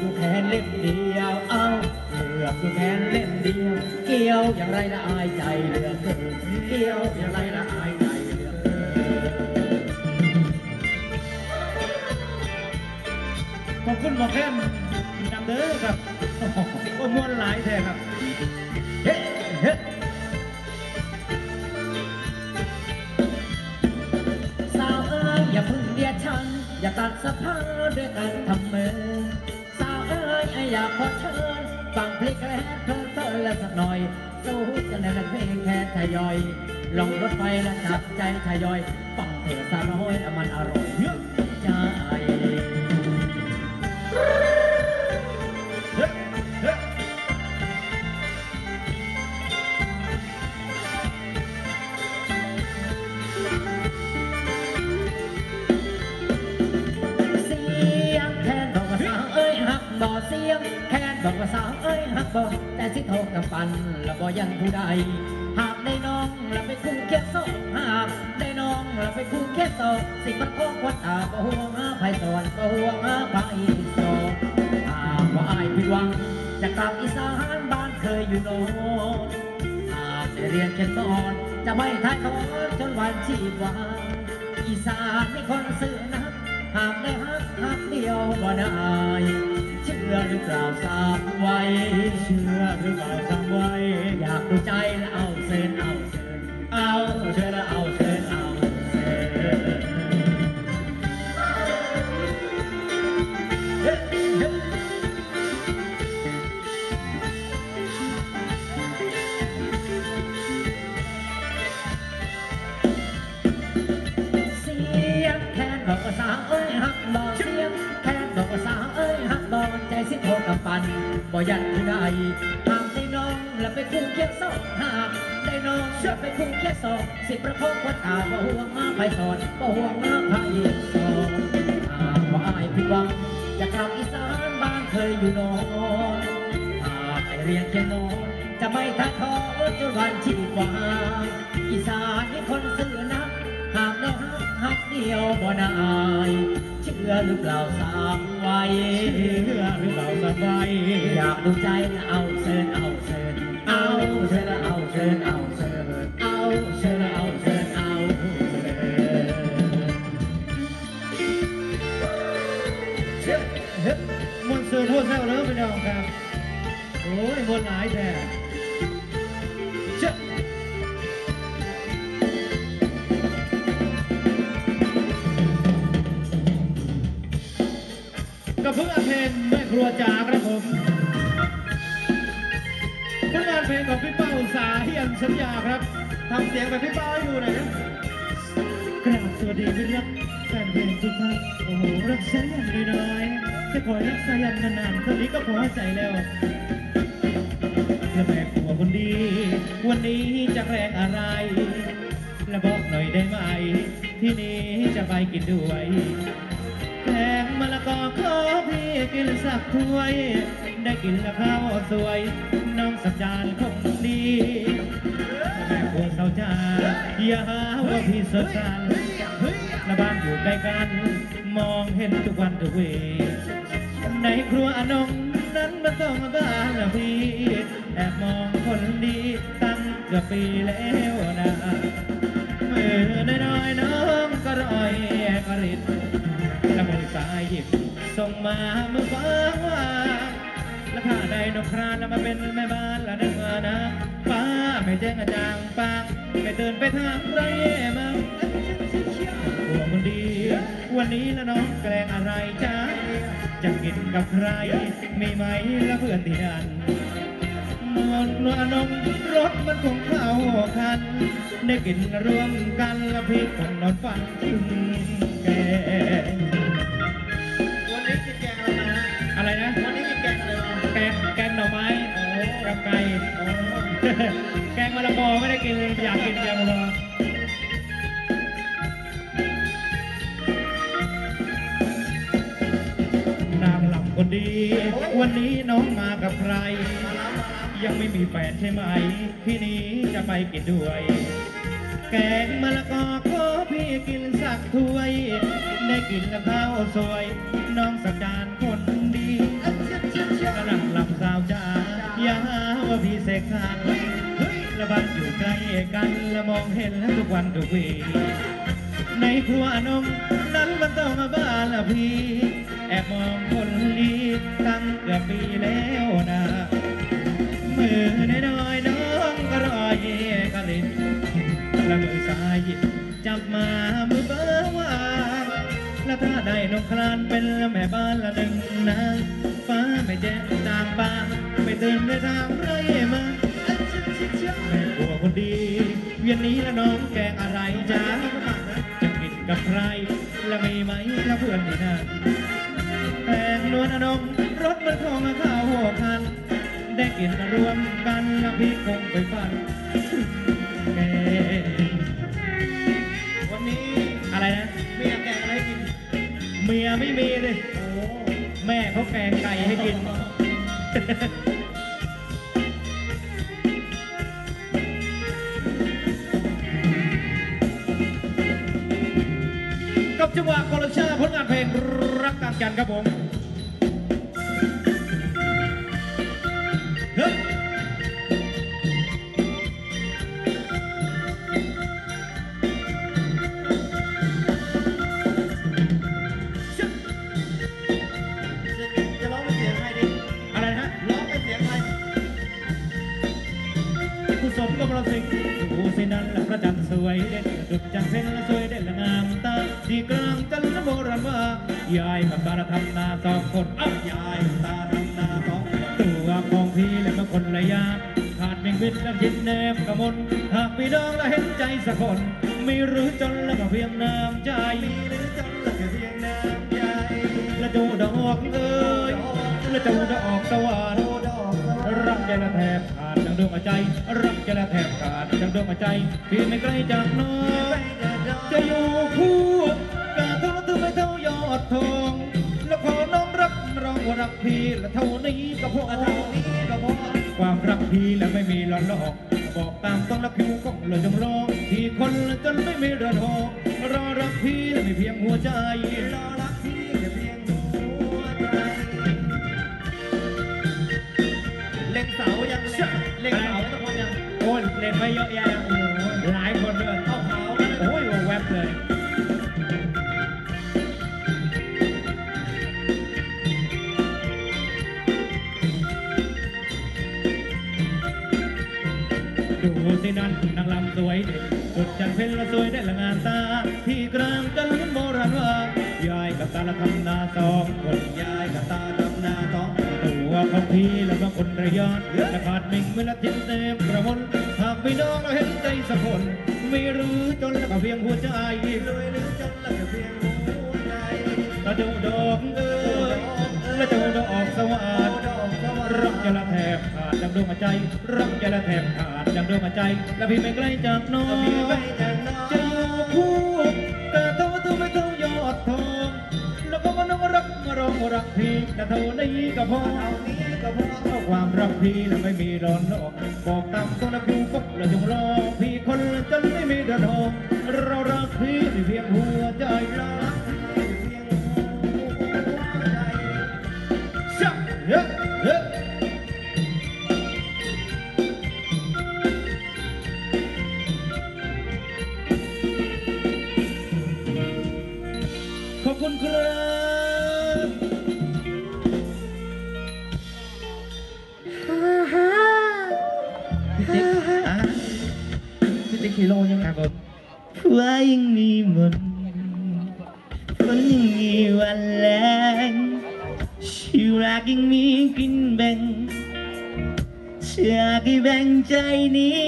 อยู่แค่เล่มเดียว เอาเหลือกอยู่แค่เล่มเดียว เกี่ยวอย่างไรละอายใจเหลือกเกินเกี่ยวอย่างไรละอายใจเหลือกเกินขอบคุณหมอแค้มนำเด้อครับโอ้โหโอ้ยม่วนหลายแท้ครับ เฮ้เฮ้สาวเอ้ยอย่าพึ่งเดียดฉัน อย่าตัดสะพานด้วยกันทำเมินสาวเอ้ ยไออยากขอเชิญฟังเพลงแค่เพลินเพลินและสักหน่อยสู้กันในเพลงแค่ทยอยลองรถไฟและจับใจทยอยฟังเพลงสาวน้อยมันอร่อยเยอะใจ กับปันแล้วบ่ยันผู้ใดหากได้น้องแล้วไปคู่เคียดโซหากได้น้องแล้วไปคู่เคียดโซสิมันพ้องวัดอาบ่ห่วงหาไผสอนบ่ห่วงหาไผโซหากว่าอายผิดหวังจะกลับอีสานบ้านเคยอยู่โน่นหากได้เรียนเขียนสอนจะไม่ทายทอดจนวันชีพวางอีสานมีคนซื่อนะหากได้ฮักฮักเดียวบ่ได้ ชื่อหรือเปล่าสามไว้ เชื่อหรือเปล่าจำไว้ อยากดูใจแล้วเอาเซนเอาเซนเอาเชื่อแล้วเอาเซน ใจสิโทกับปันบ่ยันผู้ใดหากได้น้องแล้วไปคู่เคียงโซ่หากได้น้องแล้วไปคู่เคียงโซ่สิประคองวัดอาบ่ห่วงมาไปสอนบ่ห่วงมาพาอีกสอนหากว่าอายผิดหวังจะกลับอีสานบ้านเคยอยู่นอนหากไปเรียนเขียนโนจะไม่ทักทอจนวันชีวาอีสานนี่คนซื่อนะ หากได้ฮักฮักเดียวบ่นาย เชื่อหรือเปล่าสามไว้เชื่อหรือเปล่าจำไว้อยากดูใจเอาเชิญเอาเชิญเอาเชิญเอาเชิญ ครัวจ๋าครับผมผลงานเพลงของพี่เป้าสาเฮียนสัญญาครับทำเสียงแบบพี่เป้าให้ดูหน่อยนะกราบสวัสดีพี่รักแฟนเพลงทุกท่านโอ้โหรักษายันน้อยๆจะคอยรักษายันนานๆคนนี้ก็พอใจแล้วแล้วแม่ครัวคนดี วันนี้จะแรงอะไรแล้วบอกหน่อยได้ไหม ที่นี้จะไปกินด้วยแกงมะละกอ กินสักถ้วย ได้กินแล้วข้าวสวย น้องสักจานคงดีแม่ครัวสาวจาอย่าหาว่าพี่เสิร์ฟกันและบ้านอยู่ใกล้กัน มองเห็นทุกวันทุกเวในครัวอนงนั้นมันต้องมาบ้านละพี่แอบมองคนดีตั้งเกือบปีแล้วนะเมื่อน้อยน้องก็รอยกริดละมือซ้ายหยิบ ส่งมาเมื่อฟ้าว่างและข้าได้นกครานมาเป็นแม่บ้านละเนื้อนะป้าไม่แจ้งอาจางปังไม่ตื่นไปทางไรมั้งหัวคนดี วันนี้ละน้องแกล้งอะไรจ้าจะกินกับใครมีไหมละเพื่อนที่นั่นนอนนวลนมรถมันคงเข้าคัน ได้กินรวมกันและพี่คงนอนฝันถึงแกวันนี้กินแกง อะไรมาฮะอะไรนะ วันนี้กินแกงอะไรมาแกงแกงหน่อไม้กับไก่แกงมะละกอไม่ได้กินเลยอยากกินแกงมะละกอนางหลับคนดีวันนี้น้องมากับใคร ยังไม่มีแฟนใช่ไหม ที่นี้จะไปกินด้วย แกงมะละกอขอพี่กินสักถ้วย ได้กินข้าวสวย น้องสักจานคนดีกระดังลำสาวจ้าอย่าว่าพี่เสกขาดละบ้านอยู่ใกล้กันละมองเห็นทุกวันทุกวีในครัวนมนั้นมันต้องมาบ้านละพี่ แอบมองคนลีตั้งเกือบปี ถ้าได้นกครานเป็นแม่บ้านละหนึ่งนางฟ้าไม่แจ้งจางป่าไม่ตื่นไม่ทางไรมาแม่บัวคนดี เวียนนี้ละน้องแกงอะไรจ้าจะกินกับใครละมีไหมละเพื่อนที่นั่นแพงนวลอนงรถมันของข้าวหัวคัน ได้กินรวมกันล้วพี่คงไปฟัน ยไม่มีเลยแม่เขาแกงไก่ให้กิน กับจังหวะคอร์ชาผลงานเพลงรักต่างกันครับผม ยายกับตาทำนาสองคนเอ้ายายตาทำนาสองคนตัวของพี่และมาคนละยามขาดเพียงวิทย์และยินแนมกระมนหากพี่น้องและเห็นใจสักคนไม่รู้จนแล้วก็เพียงน้ำใจมีหรือจนเหลือเพียงน้ำใจและจูดอกเอ้ยและจูดอกสวรรโดค์ดอกสวรรค์รักใจละแทบขาดจังดวงใจ รักใจละแทบขาดจังดวงใจพี่ไม่ไกลจากน้องจะอยู่คู่ อดทองแล้วขอน้องรักร้องว่ารักพี่และเท่านี้ก็พอเท่านี้ก็พอความรักพี่และไม่มีหลอนหลอกบอกตามต้องรักผิวก็เลยจงรอที่คนละจนไม่มีเรือนหอรอรักพี่และไม่เพียงหัวใจรอรักพี่แค่เพียงหัวใจเล็งเสายังเล็งเล็งเสาทุกคนยังโอ้ยเล่นไปเยอะแยะหลายคนด้วยเข้าขาวแล้วนะโอ้ยแวบเลย สินั้นนางลำสวยเด็กสุดจันเพ็ญละสวยได้ละงานตา ที่กลางกันโบราณว่ายายกับตาละทำนาสองคนยายกับตาดำนาท้องตัวของพี่และบางคนระยอนและขาดมิ่งเวลาทิ้งเต็มกระมนหากพี่น้องเราเห็นใจสักคนไม่รู้จนล้วก็เพียงหัวใจรวยหรือจนเหลือเพียงหัวใจตาจูด ดจังดวงใจรักจะละแทบขาดจังดวงใจและพี่ไม่ไกลจากน้องจะอยู่คู่แต่เท่าว่าเธอไม่เท่ายอดทองแล้วก็มาน้องรักมาร้องรักพี่แต่เท่านี้ก็พอเท่านี้ก็พอเพราะความรักพี่และไม่มีรอนนอกบอกตามตรงนะคิวก็เลยจงรอพี่คนจนไม่มีเดินหอกเรารักพี่ที่เพียงหัวใจรอรักเพียงหัวใจชั พี่ติ๊กพี่ติ๊กฮีโร่ยังไงครับผมว่ายังมีมนฝนยังมีวันแรงชีรักยังมีกินแบ่งเชื่อกี่แบ่งใจนี้